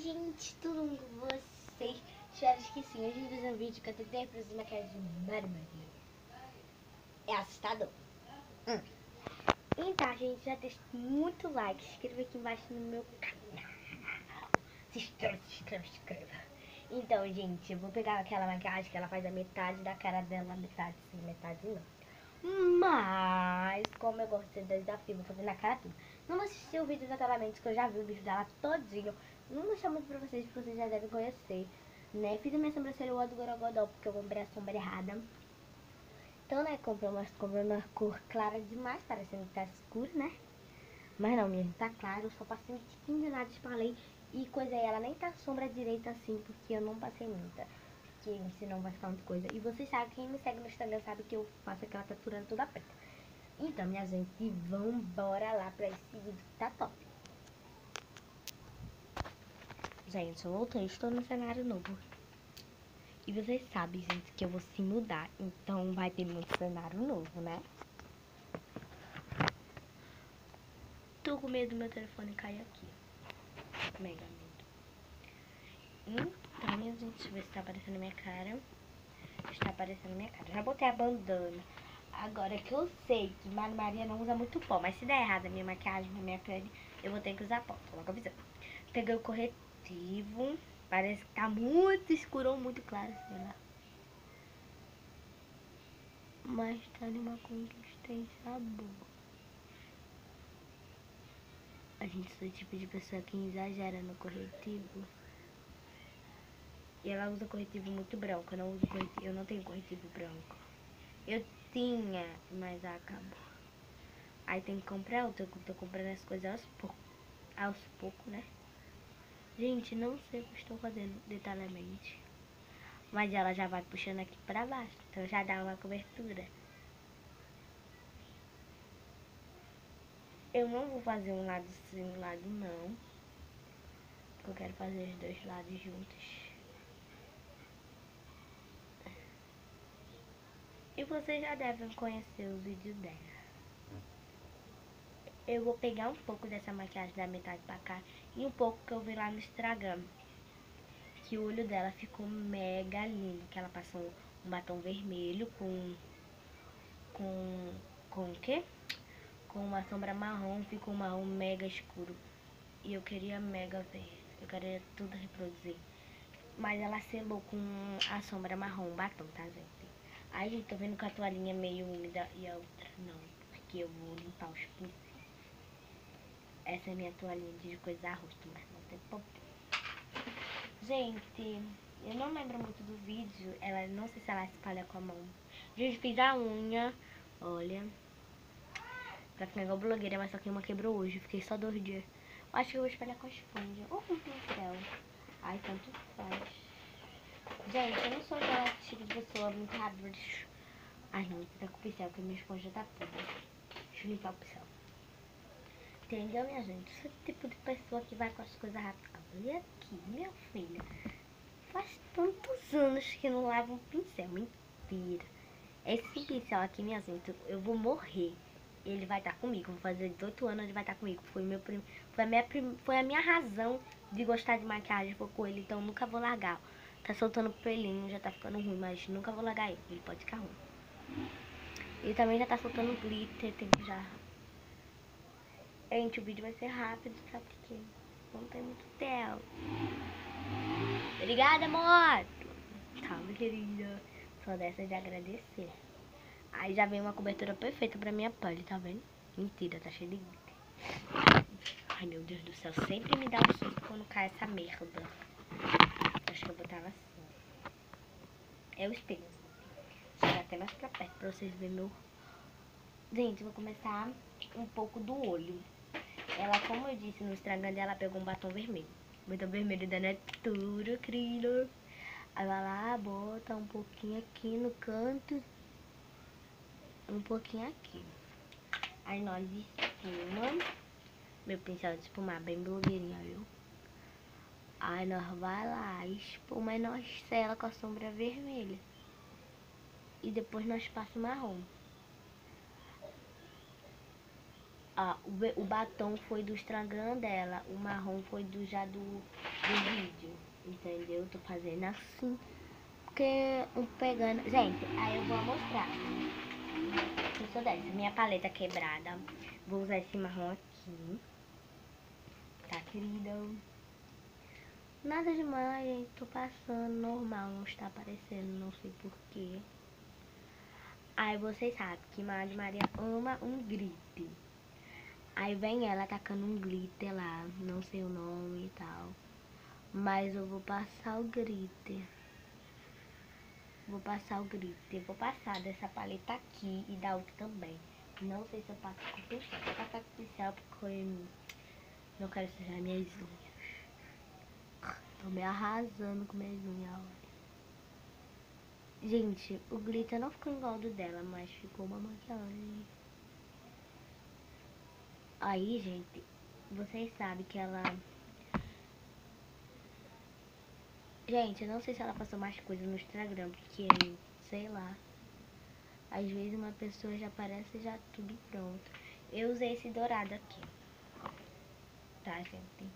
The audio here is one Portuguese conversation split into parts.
gente, tudo bom com vocês? Espero que sim. Hoje eu vou fazer um vídeo que eu tentei fazer maquiagem de Maria. É assustador. Hum. Então, gente, já deixa muito like. Se inscreva aqui embaixo no meu canal. Se inscreva, se inscreva, se inscreva. Então, gente, eu vou pegar aquela maquiagem que ela faz a metade da cara dela, metade sim, metade não. Mas, como eu gosto de desafio, vou fazer na cara tudo. Não vou assistir o vídeo exatamente, que eu já vi o vídeo dela todinho. Não mostrar muito pra vocês, porque vocês já devem conhecer. Né? Fiz a minha sobrancelha o do Gorogodó, porque eu comprei a sombra errada. Então, né, comprei uma, comprei uma cor clara demais, parecendo que tá escuro, né? Mas não, minha, tá claro, eu só passei um tiquinho de nada, espalhei. E coisa aí, ela nem tá sombra direita assim, porque eu não passei muita. Porque senão vai ficar muita coisa. E vocês sabem, quem me segue no Instagram sabe que eu faço aquela taturando toda preta. Então, minha gente, vambora lá pra esse vídeo que tá top. Gente, eu voltei, estou no cenário novo. E vocês sabem, gente, que eu vou se mudar. Então vai ter muito cenário novo, né? Tô com medo do meu telefone cair aqui. Mega medo. Então, minha gente, deixa eu ver se tá aparecendo minha cara. Está aparecendo minha cara. Já botei a bandana. Agora que eu sei que Maria Maria não usa muito pó, mas se der errado a minha maquiagem na minha pele, eu vou ter que usar pó. Tô logo avisando. Peguei o corretivo. Parece que tá muito escuro ou muito claro, sei lá. Mas tá numa consistência boa. A gente sou o tipo de pessoa que exagera no corretivo. E ela usa corretivo muito branco. Eu não uso corretivo, eu não tenho corretivo branco. Eu tinha, mas acabou. Aí tem que comprar outro. Eu tô comprando as coisas aos poucos. Aos poucos, né? Gente, não sei o que estou fazendo detalhadamente. Mas ela já vai puxando aqui pra baixo. Então já dá uma cobertura. Eu não vou fazer um lado sim, um lado não. Porque eu quero fazer os dois lados juntos. E vocês já devem conhecer o vídeo dela. Eu vou pegar um pouco dessa maquiagem da metade pra cá e um pouco que eu vi lá no Instagram. Que o olho dela ficou mega lindo. Que ela passou um batom vermelho com... Com... Com o quê? Com uma sombra marrom. Ficou um marrom mega escuro. E eu queria mega ver. Eu queria tudo reproduzir. Mas ela selou com a sombra marrom, batom, tá, gente? Ai, gente, tô vendo que a toalhinha meio úmida e a outra não. Porque eu vou limpar os pincéis. Essa é minha toalhinha de coisar rosto, mas não tem problema. Gente, eu não lembro muito do vídeo. Ela, não sei se ela espalha com a mão. Gente, fiz a unha. Olha. Pra ficar igual blogueira, mas só que uma quebrou hoje. Fiquei só dois dias. Acho que eu vou espalhar com a esponja. Ou com pincel. Ai, tanto faz. Gente, eu não sou aquela tipo de pessoa muito rápida. Ai não, tá com o pincel, porque minha esponja tá podre. Deixa eu limpar o pincel. Entendeu, minha gente? O tipo de pessoa que vai com as coisas rápidas. Olha aqui, minha filha. Faz tantos anos que não lavo um pincel. Mentira. Esse pincel aqui, minha gente, eu vou morrer. Ele vai estar tá comigo. Vou fazer 18 anos, ele vai estar tá comigo. Foi, meu prim... foi, a minha prim... foi a minha razão de gostar de maquiagem. Foi com ele, então nunca vou largar. Tá soltando pelinho, já tá ficando ruim, mas nunca vou largar ele. Ele pode ficar ruim. Ele também já tá soltando glitter, tem que já Gente, o vídeo vai ser rápido, tá? Porque não tem muito tempo. Obrigada, amor! Calma, querida. Só dessa de agradecer. Aí já vem uma cobertura perfeita pra minha pele, tá vendo? Mentira, tá cheio de glitter. Ai, meu Deus do céu. Sempre me dá um susto quando cai essa merda. Acho que eu botava assim. É o espelho. Chega até mais pra perto pra vocês verem meu... Gente, vou começar um pouco do olho. Ela, como eu disse no Instagram dela, pegou um batom vermelho. Batom vermelho da Natura, querida. Aí vai lá, bota um pouquinho aqui no canto. Um pouquinho aqui. Aí nós espuma. Meu pincel de espumar bem blogueirinha, viu? Aí nós vai lá, espuma e nós sela com a sombra vermelha. E depois nós passa marrom. Ah, o, o batom foi do Instagram dela, o marrom foi do já do, do vídeo, entendeu? Tô fazendo assim, porque um pegando... Gente, aí eu vou mostrar. Eu sou dessa, minha paleta quebrada. Vou usar esse marrom aqui. Tá, querida? Nada demais, gente. Tô passando normal, não está aparecendo, não sei porquê. Aí vocês sabem que Maria Maria ama um glitter. Aí vem ela atacando um glitter lá, não sei o nome e tal. Mas eu vou passar o glitter. Vou passar o glitter. Vou passar dessa paleta aqui e da outra também. Não sei se eu passo com pincel. Vou passar com pincel porque não quero sujar minhas unhas. Tô me arrasando com minhas unhas, olha. Gente, o glitter não ficou igual do dela, mas ficou uma maquiagem. Aí, gente, vocês sabem que ela... Gente, eu não sei se ela passou mais coisas no Instagram, porque, sei lá. Às vezes uma pessoa já aparece já tudo pronto. Eu usei esse dourado aqui. Tá, gente?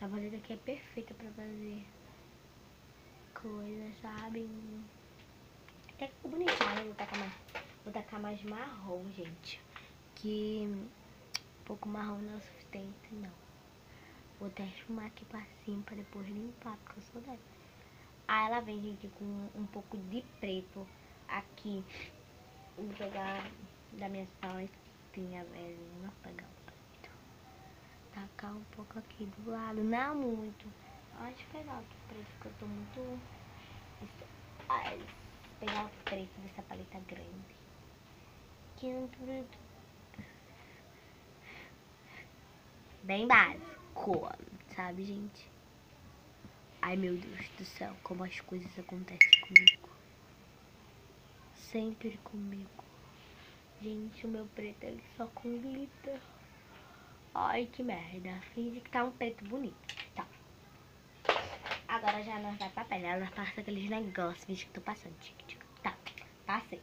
A paleta aqui é perfeita pra fazer coisas, sabe? Até ficou bonitinho, né? Vou tacar mais, vou tacar mais marrom, gente. Que pouco marrom não é o suficiente, não. Vou até esfumar aqui pra cima pra depois limpar, porque eu sou dessa. Aí ela vem, gente, com um pouco de preto aqui. Vou pegar da minha paletinha, velho. Vou pegar tacar um pouco aqui do lado, não muito. Pode pegar o preto, porque eu tô muito... Ai, pegar o preto dessa paleta grande. Que é um preto... Bem básico, sabe, gente? Ai, meu Deus do céu, como as coisas acontecem comigo. Sempre comigo. Gente, o meu preto é só com glitter. Ai, que merda. Finge que tá um preto bonito. Tá. Agora já nós vai pra pele. Ela passa aqueles negócios, finge que tô passando. Tá, passei.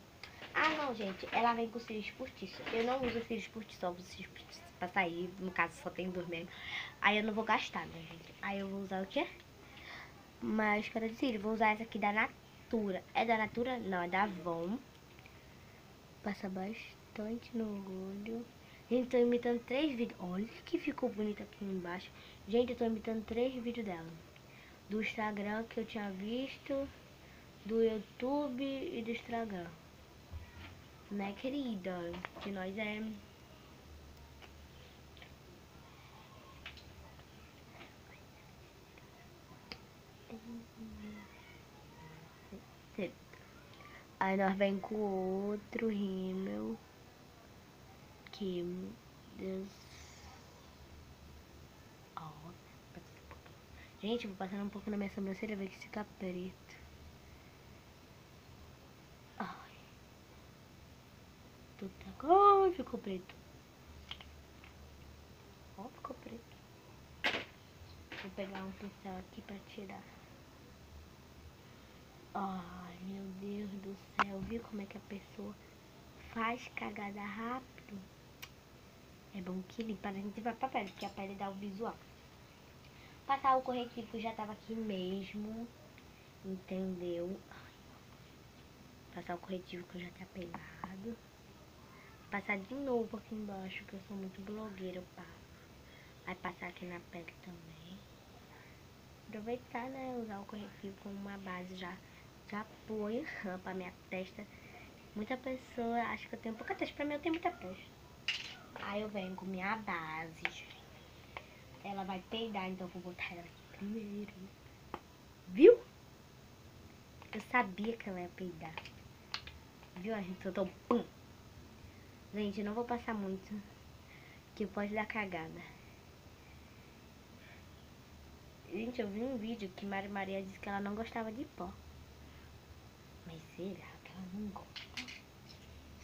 Ah, não, gente. Ela vem com cílios postiços. Eu não uso cílios postiços, só uso cílios postiços pra sair. No caso, só tem dois mesmo. Aí eu não vou gastar, né, gente? Aí eu vou usar o quê? Máscara de cílio. Vou usar essa aqui da Natura. É da Natura? Não, é da Avon. Passa bastante no olho. Gente, tô imitando três vídeos. Olha que ficou bonito aqui embaixo. Gente, eu tô imitando três vídeos dela. Do Instagram que eu tinha visto, do YouTube e do Instagram. Né, querida? Que nós é... Aí nós vem com outro rímel que Deus. Gente, vou passar um pouco na minha sobrancelha ver que fica preto. Ai. Tudo tá... Ai, ficou preto. Ó, ficou preto. Vou pegar um pincel aqui pra tirar. Ai, meu Deus do céu. Viu como é que a pessoa faz cagada rápido? É bom que limpa, a gente vai pra pele, porque a pele dá o visual. Passar o corretivo já tava aqui mesmo, entendeu? Passar o corretivo que eu já tinha pegado. Passar de novo aqui embaixo, que eu sou muito blogueira, passo. Vai passar aqui na pele também. Aproveitar, né, usar o corretivo como uma base já, já põe pra minha testa. Muita pessoa acha que eu tenho pouca testa, pra mim eu tenho muita testa. Aí eu venho com minha base, gente. Ela vai peidar, então eu vou botar ela aqui primeiro. Viu? Eu sabia que ela ia peidar. Viu? A gente soltou pum. Gente, eu não vou passar muito. Que pode dar cagada. Gente, eu vi um vídeo que Maria Maria disse que ela não gostava de pó. Mas será que ela não gosta?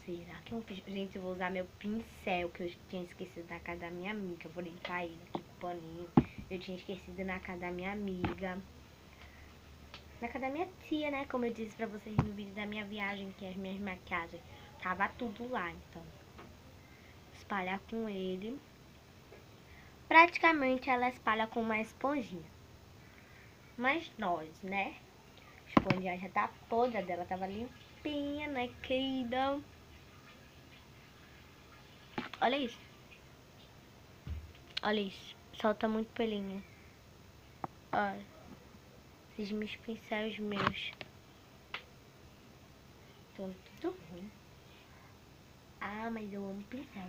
Será que eu? Gente, eu vou usar meu pincel que eu tinha esquecido na casa da minha amiga. Vou limpar ele aqui com paninho. Eu tinha esquecido na casa da minha amiga. Na casa da minha tia, né? Como eu disse pra vocês no vídeo da minha viagem, que as minhas maquiagens. Tava tudo lá, então. Os espalhar com ele. Praticamente ela espalha com uma esponjinha. Mas nós, né? A esponjinha já tá toda dela, tava limpinha, né, querida? Olha isso. Olha isso. Solta muito pelinho. Olha. Esses meus pincéis meus. Estão tudo ruim. Ah, mas eu amo pincel.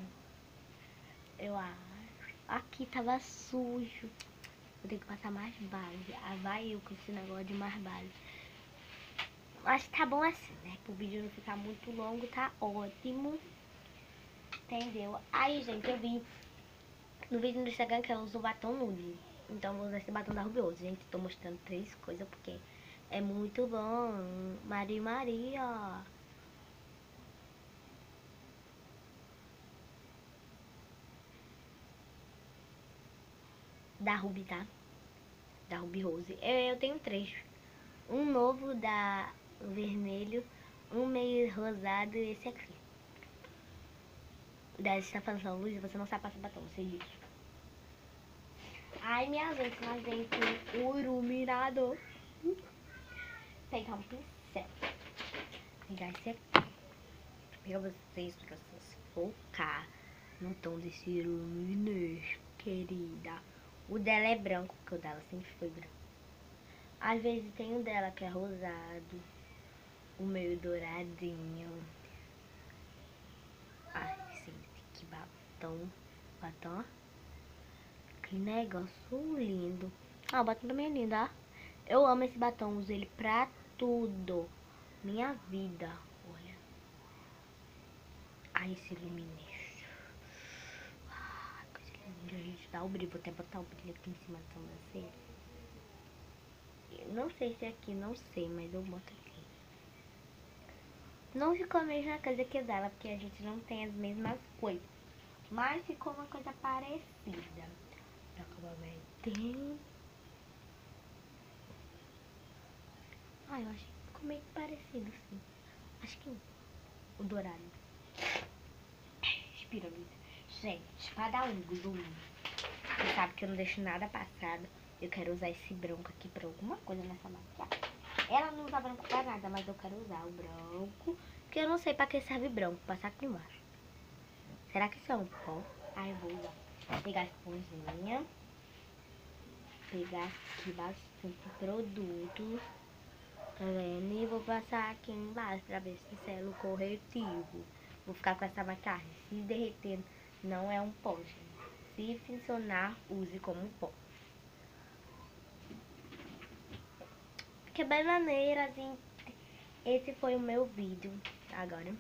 Eu acho. Aqui tava sujo. Vou ter que passar mais base. Ah, vai eu com esse negócio de mais base. Mas tá bom assim, né? Pro vídeo não ficar muito longo, tá ótimo. Entendeu? Aí, gente, eu vi no vídeo do Instagram que ela usa o batom nude. Então eu vou usar esse batom da Ruby. Gente, tô mostrando três coisas porque é muito bom. Maria Maria. Da Ruby, tá? Da Ruby Rose. Eu, eu tenho três. Um novo da vermelho, um meio rosado e esse aqui. Você tá falando, Luiz, você não sabe passar batom, você diz. Ai, minha gente, nós vem com o iluminador. Pegar um pincel. Pegar esse aqui. Pegar vocês pra vocês focar no tom desse iluminador, querida. O dela é branco, porque o dela sempre foi branco. Às vezes tem o dela que é rosado. O meio douradinho. Ai, gente, que batom. Batom. Que negócio lindo. Ah, o batom também é lindo, ó. Eu amo esse batom, uso ele pra tudo. Minha vida. Olha. Ai, esse ilumination. Linda, gente. Dá o brilho. Vou até botar o brilho aqui em cima da sobrancelha. Não sei se é aqui, não sei, mas eu boto aqui. Não ficou a mesma coisa que dela, porque a gente não tem as mesmas coisas. Mas ficou uma coisa parecida acabamento. Ah, eu acho que ficou meio parecido, sim. Acho que o dourado. Respira, Luísa. Gente, para dar um zoom. Você sabe que eu não deixo nada passado. Eu quero usar esse branco aqui pra alguma coisa nessa maquiagem. Ela não usa branco pra nada, mas eu quero usar o branco. Que eu não sei pra que serve branco. Passar aqui embaixo. Será que isso é um pó? Ah, eu vou usar. Pegar a esponjinha. Pegar aqui bastante produto. Tá vendo? E vou passar aqui embaixo pra ver se selo corretivo. Vou ficar com essa maquiagem. Se derreter, não é um gente. Se funcionar, use como pó. Que bananeira, gente. Esse foi o meu vídeo agora.